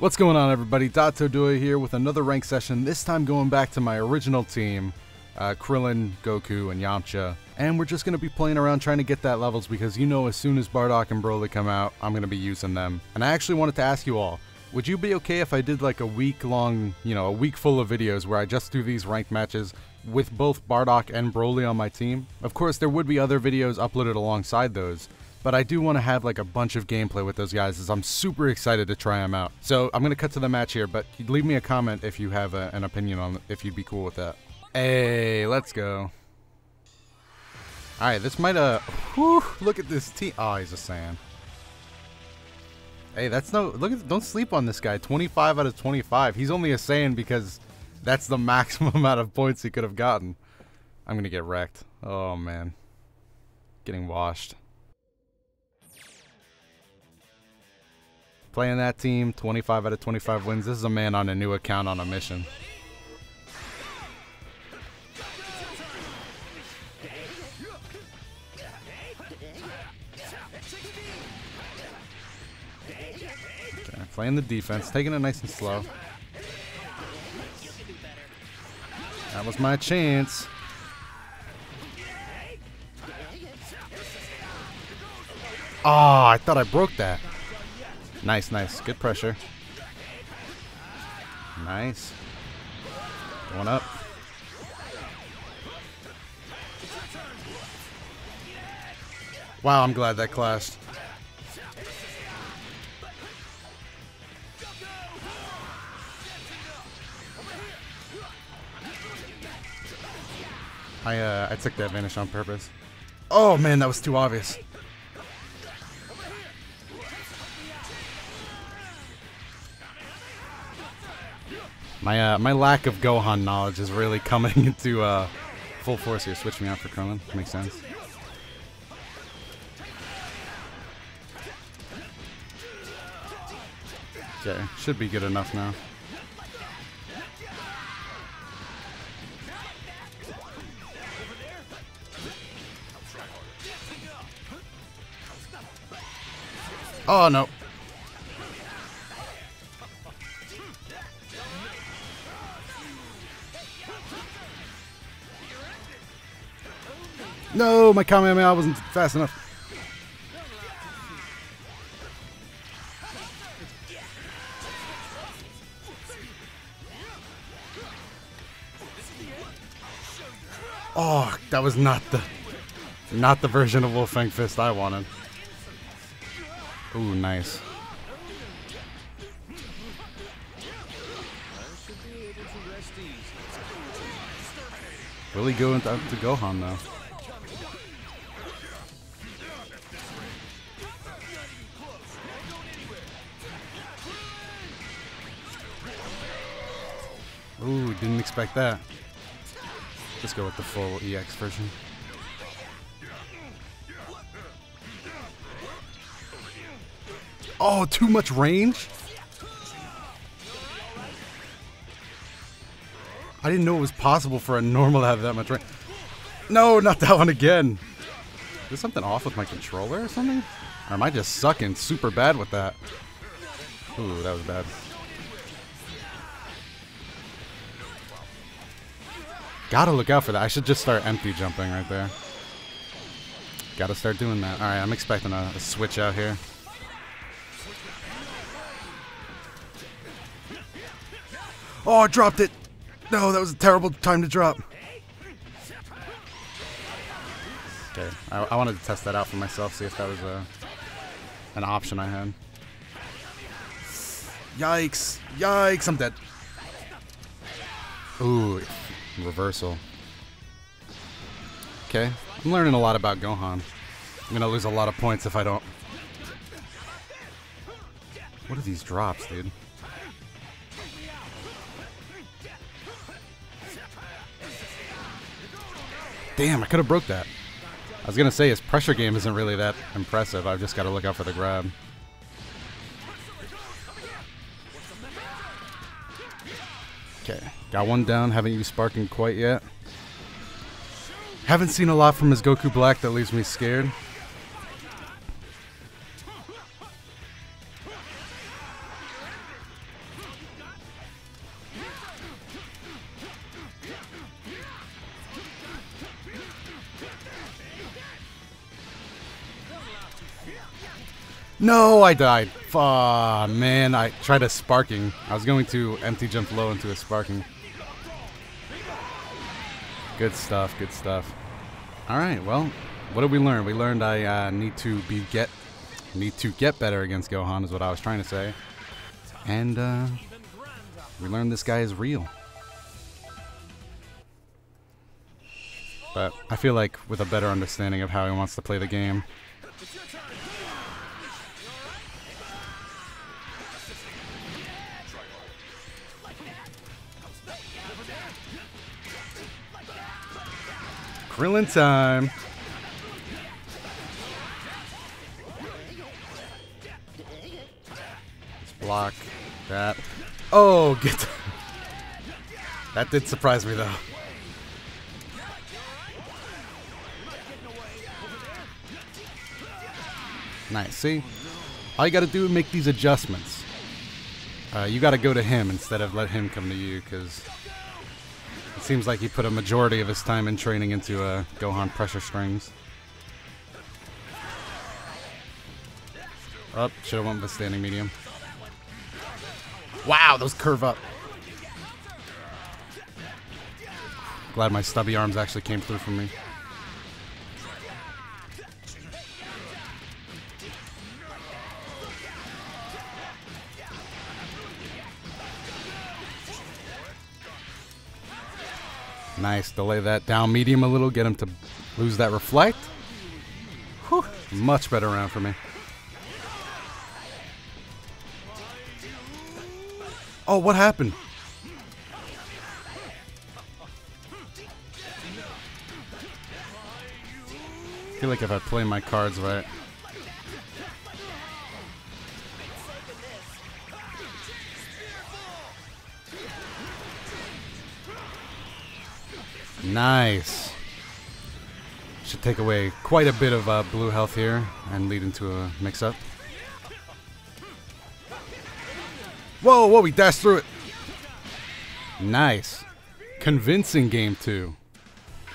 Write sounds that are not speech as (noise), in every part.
What's going on everybody? Dotodoya here with another rank session, this time going back to my original team, uh, Krillin, Goku, and Yamcha. And we're just going to be playing around trying to get that levels because you know as soon as Bardock and Broly come out, I'm going to be using them. And I actually wanted to ask you all, would you be okay if I did like a week long, you know, a week full of videos where I just do these ranked matches with both Bardock and Broly on my team? Of course, there would be other videos uploaded alongside those, but I do want to have like a bunch of gameplay with those guys as I'm super excited to try them out. So I'm going to cut to the match here, but leave me a comment if you have a, an opinion on if you'd be cool with that. Hey, let's go. Alright, this might, uh, whew, look at this team. Oh, he's a Saiyan. Hey, that's no, look at, don't sleep on this guy. 25 out of 25. He's only a Saiyan because that's the (laughs) maximum amount of points he could have gotten. I'm going to get wrecked. Oh, man. Getting washed. Playing that team, 25 out of 25 wins. This is a man on a new account on a mission. Okay, playing the defense, taking it nice and slow. That was my chance. Oh, I thought I broke that. Nice, nice. Good pressure. Nice. Going up. Wow, I'm glad that clashed. I uh, I took that vanish on purpose. Oh man, that was too obvious. My uh, my lack of Gohan knowledge is really (laughs) coming into uh, full force here. Switch me out for Krillin. Makes sense. Okay, should be good enough now. Oh no. No, my Kamehameha wasn't fast enough. Oh, that was not the not the version of Wolf Fang Fist I wanted. Ooh, nice. Really going to, to Gohan though. Ooh, didn't expect that. Let's go with the full EX version. Oh, too much range? I didn't know it was possible for a normal to have that much range. No, not that one again. Is something off with my controller or something? Or am I just sucking super bad with that? Ooh, that was bad. Gotta look out for that. I should just start empty jumping right there. Gotta start doing that. Alright, I'm expecting a, a switch out here. Oh, I dropped it. No, that was a terrible time to drop. Okay, I, I wanted to test that out for myself, see if that was a, an option I had. Yikes. Yikes, I'm dead. Ooh, reversal. Okay, I'm learning a lot about Gohan. I'm gonna lose a lot of points if I don't. What are these drops, dude? Damn, I could have broke that. I was gonna say his pressure game isn't really that impressive. I've just got to look out for the grab. Got one down, haven't used Sparking quite yet. Haven't seen a lot from his Goku Black that leaves me scared. No, I died. Fuck, oh, man, I tried a sparking. I was going to empty jump low into a sparking. Good stuff, good stuff. Alright, well, what did we learn? We learned I uh, need to be get need to get better against Gohan is what I was trying to say. And uh, we learned this guy is real. But I feel like with a better understanding of how he wants to play the game, Krillin time. Let's block that. Oh, get. that did surprise me though. Nice. See? All you got to do is make these adjustments. Uh, you got to go to him instead of let him come to you because seems like he put a majority of his time in training into uh, Gohan pressure strings. Up, oh, should have went with standing medium. Wow, those curve up. Glad my stubby arms actually came through for me. Nice. Delay that down medium a little. Get him to lose that reflect. Whew. Much better round for me. Oh, what happened? I feel like if I play my cards right. Nice. Should take away quite a bit of uh, blue health here and lead into a mix-up. Whoa, whoa, we dashed through it. Nice. Convincing game two.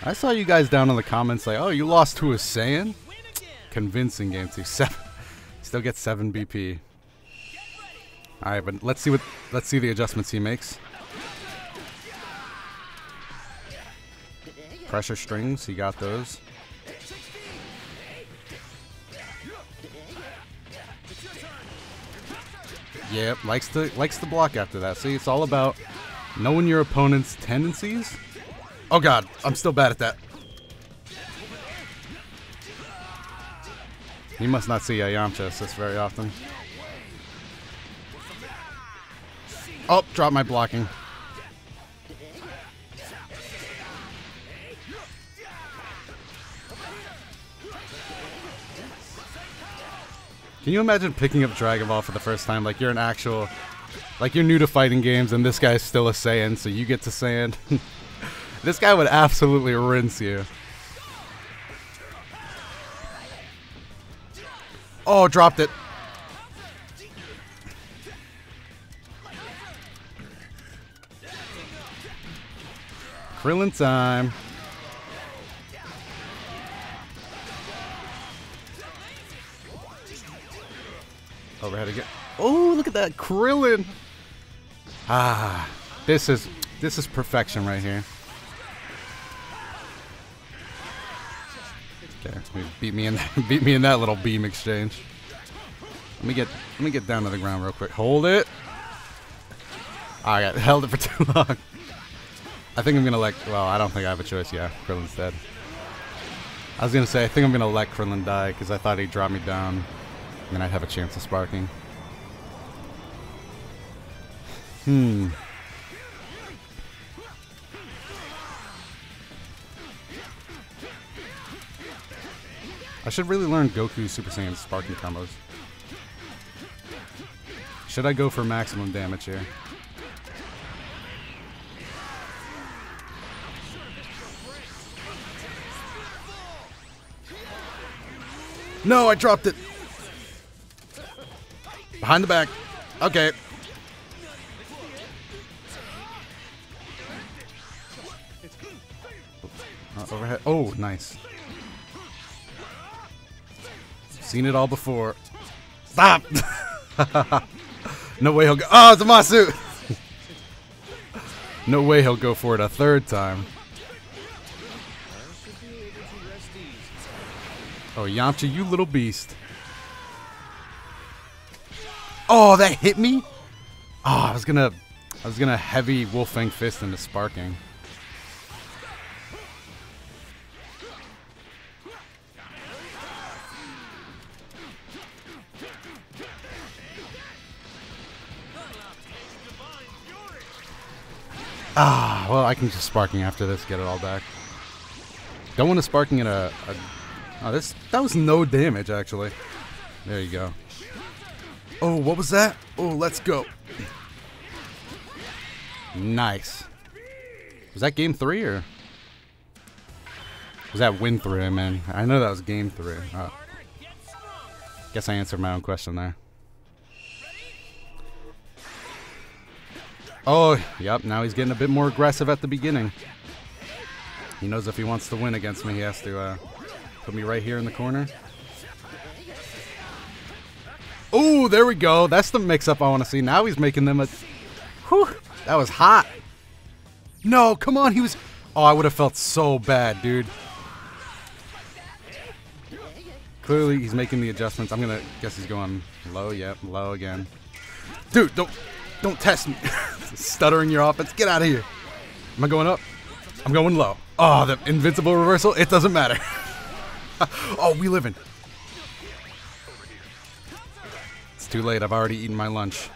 I saw you guys down in the comments like, oh, you lost to a Saiyan? Convincing game two. (laughs) Seven. Still get 7 BP. Alright, but let's see what let's see the adjustments he makes. Pressure strings, he got those. Yep, likes to likes to block after that. See, it's all about knowing your opponent's tendencies. Oh god, I'm still bad at that. He must not see a Yamcha assist very often. Oh, drop my blocking. Can you imagine picking up Dragon Ball for the first time? Like you're an actual, like you're new to fighting games, and this guy's still a Saiyan, so you get to Saiyan. (laughs) this guy would absolutely rinse you. Oh, dropped it. Krillin time. Overhead again. Oh, look at that Krillin. Ah, this is this is perfection right here. Okay, beat me in that, (laughs) beat me in that little beam exchange. Let me get let me get down to the ground real quick. Hold it. Oh, I got (laughs) held it for too long. I think I'm gonna let. Well, I don't think I have a choice. Yeah, Krillin's dead. I was gonna say I think I'm gonna let Krillin die because I thought he'd drop me down. Then I'd have a chance of sparking. Hmm. I should really learn Goku Super Saiyan sparking combos. Should I go for maximum damage here? No, I dropped it. Behind the back. Okay. Uh, overhead. Oh, nice. Seen it all before. Stop! (laughs) no way he'll go. Oh, it's a Masu! (laughs) no way he'll go for it a third time. Oh, Yamcha, you little beast. Oh, that hit me? Oh, I was gonna, I was gonna heavy Wolf Fang Fist into sparking. Ah, well, I can just sparking after this, get it all back. Don't want to sparking in a, a Oh, this that was no damage actually. There you go. Oh, what was that? Oh, let's go. Nice. Was that game three or was that win three? I mean, I know that was game three. Oh. Guess I answered my own question there. Oh, yep. Now he's getting a bit more aggressive at the beginning. He knows if he wants to win against me, he has to uh, Put me right here in the corner. Oh, there we go. That's the mix-up I want to see. Now he's making them a... Whew, that was hot. No, come on. He was... Oh, I would have felt so bad, dude. Clearly, he's making the adjustments. I'm going to guess he's going low. Yep, low again. Dude, don't don't test me. (laughs) Stuttering your offense. Get out of here. Am I going up? I'm going low. Oh, the invincible reversal. It doesn't matter. (laughs) oh, we living. Too late. I've already eaten my lunch.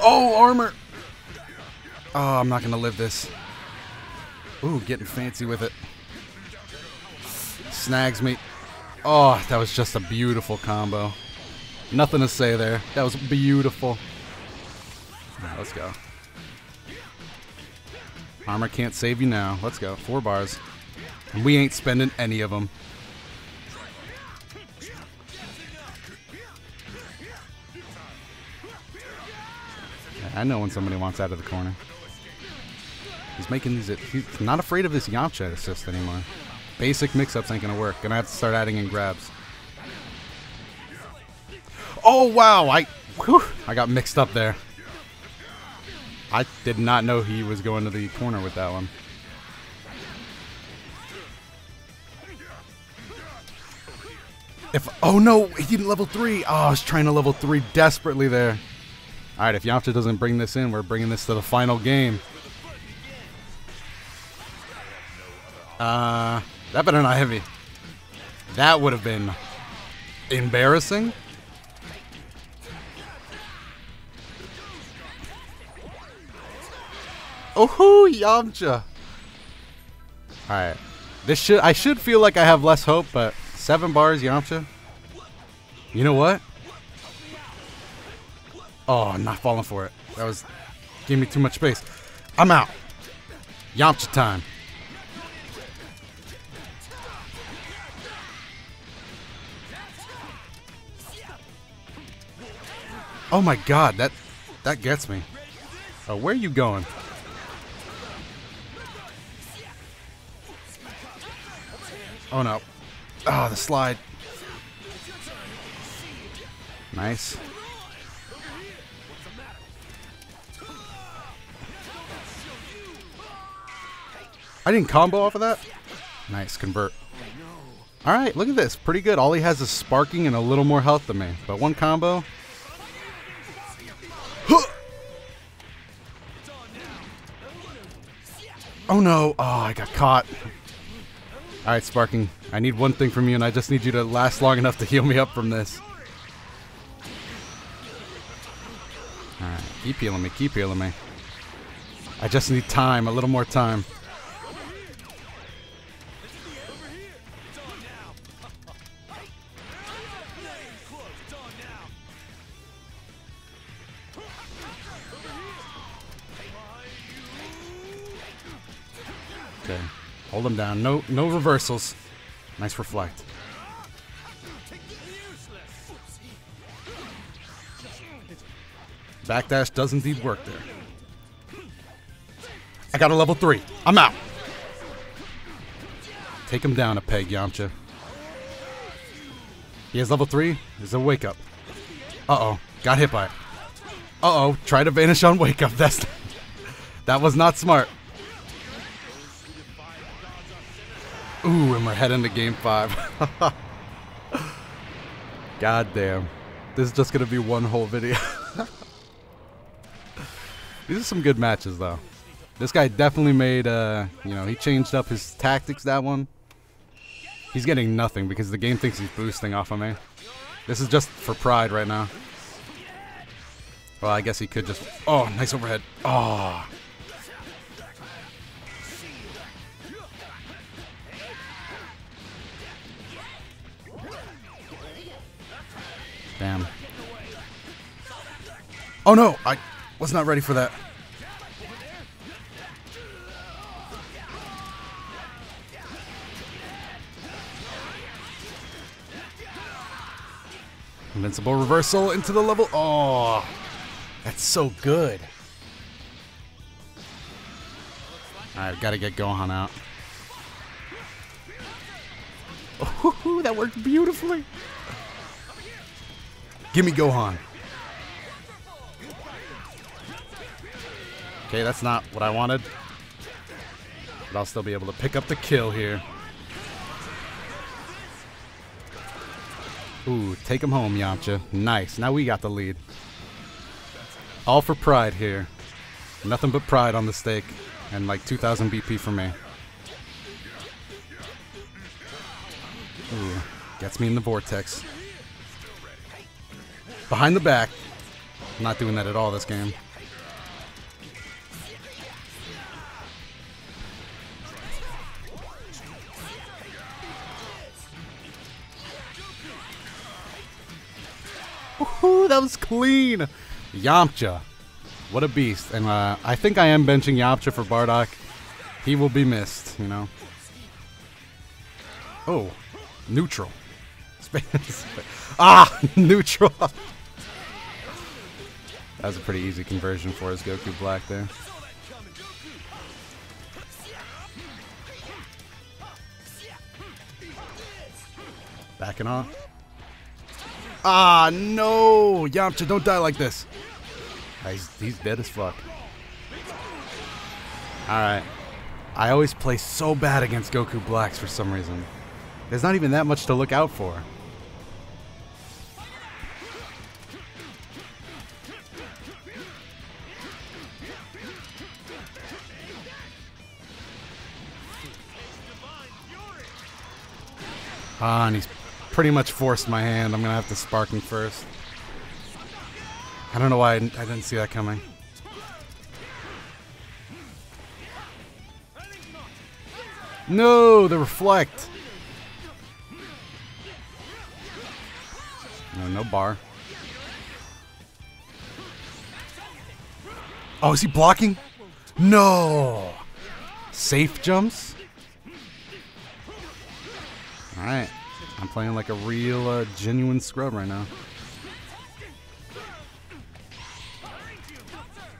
Oh, armor. Oh, I'm not going to live this. Ooh, getting fancy with it. Snags me. Oh, that was just a beautiful combo. Nothing to say there. That was beautiful. Right, let's go. Armor can't save you now. Let's go. Four bars. And we ain't spending any of them. I know when somebody wants out of the corner. He's making these. He's not afraid of this Yamcha assist anymore. Basic mix-ups ain't gonna work. Gonna have to start adding in grabs. Oh wow! I, whew, I got mixed up there. I did not know he was going to the corner with that one. If oh no, he didn't level three. Oh, I was trying to level three desperately there. All right, if Yamcha doesn't bring this in, we're bringing this to the final game. Uh, that better not heavy. That would have been embarrassing. Oh, Yamcha. Alright. This should I should feel like I have less hope, but seven bars, Yamcha. You know what? Oh, not falling for it. That was giving me too much space. I'm out. Yamcha time. Oh my god, that that gets me. Oh, where are you going? Oh no. Oh, the slide. Nice. I didn't combo off of that? Nice, convert. Alright, look at this. Pretty good. All he has is sparking and a little more health than me. But one combo. Oh no. Oh, I got caught. Alright, Sparking. I need one thing from you, and I just need you to last long enough to heal me up from this. Alright, keep healing me, keep healing me. I just need time, a little more time. Okay. Hold him down. No, no reversals. Nice reflect. Backdash does indeed work there. I got a level 3. I'm out. Take him down a peg, Yamcha. He has level 3. Is a wake up. Uh-oh. Got hit by it. Uh-oh. Try to vanish on wake up. (laughs) That's that was not smart. We're heading to game 5. (laughs) God damn. This is just going to be one whole video. (laughs) These are some good matches, though. This guy definitely made, uh, you know, he changed up his tactics that one. He's getting nothing because the game thinks he's boosting off of me. This is just for pride right now. Well, I guess he could just... Oh, nice overhead. Oh. Damn. Oh no, I was not ready for that. Invincible reversal into the level. Oh, that's so good. Alright, gotta get Gohan out. (laughs) Oh, that worked beautifully. Give me Gohan. Okay, that's not what I wanted. But I'll still be able to pick up the kill here. Ooh, take him home, Yamcha. Nice. Now we got the lead. All for pride here. Nothing but pride on the stake. And like 2,000 BP for me. Ooh, gets me in the vortex. Behind the back. I'm not doing that at all this game. Ooh, that was clean. Yamcha. What a beast. And uh, I think I am benching Yamcha for Bardock. He will be missed, you know. Oh, neutral. (laughs) ah, (laughs) neutral. That was a pretty easy conversion for his Goku Black there. Backing off. Ah, no! Yamcha, don't die like this. Ah, he's, he's dead as fuck. Alright. I always play so bad against Goku Blacks for some reason. There's not even that much to look out for. Ah, and he's pretty much forced my hand. I'm going to have to spark him first. I don't know why I didn't, I didn't see that coming. No, the reflect. No, no bar. Oh, is he blocking? No. Safe jumps? Alright. I'm playing like a real, uh, genuine scrub right now.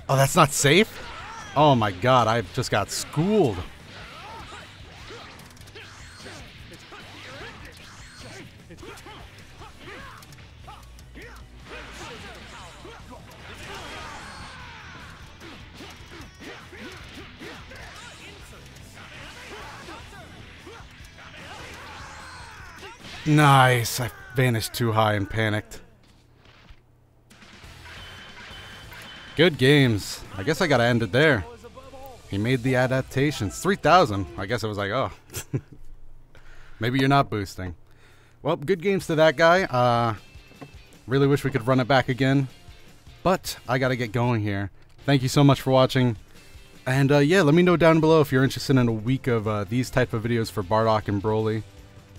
Oh, that's not safe? Oh my god, I just got schooled. Nice. I vanished too high and panicked. Good games. I guess I gotta end it there. He made the adaptations. 3,000. I guess I was like, oh. (laughs) Maybe you're not boosting. Well, good games to that guy. Uh, really wish we could run it back again. But I gotta get going here. Thank you so much for watching. And uh, yeah, let me know down below if you're interested in a week of uh, these type of videos for Bardock and Broly